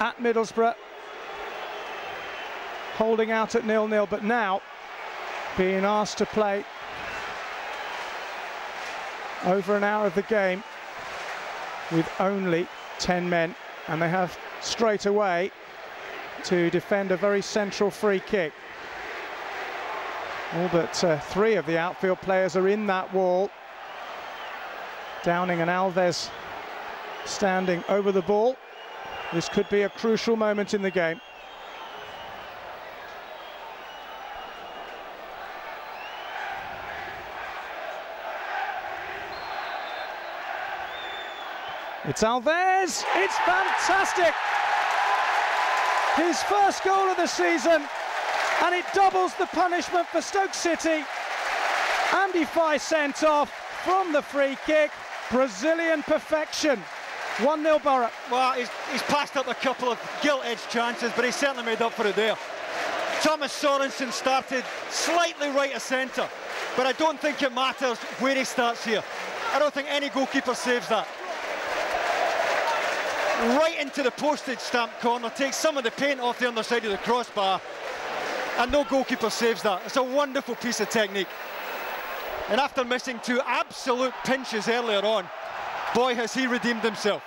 at Middlesbrough, holding out at nil-nil, but now being asked to play over an hour of the game with only 10 men, and they have straight away to defend a very central free kick. All but uh, three of the outfield players are in that wall. Downing and Alves standing over the ball. This could be a crucial moment in the game. It's Alves. It's fantastic. His first goal of the season, and it doubles the punishment for Stoke City. Andy Faye sent off from the free kick. Brazilian perfection. 1-0 Borough. Well, he's, he's passed up a couple of gilt-edged chances, but he certainly made up for it there. Thomas Sorensen started slightly right of centre, but I don't think it matters where he starts here. I don't think any goalkeeper saves that. Right into the postage stamp corner, takes some of the paint off the underside of the crossbar, and no goalkeeper saves that. It's a wonderful piece of technique. And after missing two absolute pinches earlier on, boy has he redeemed himself.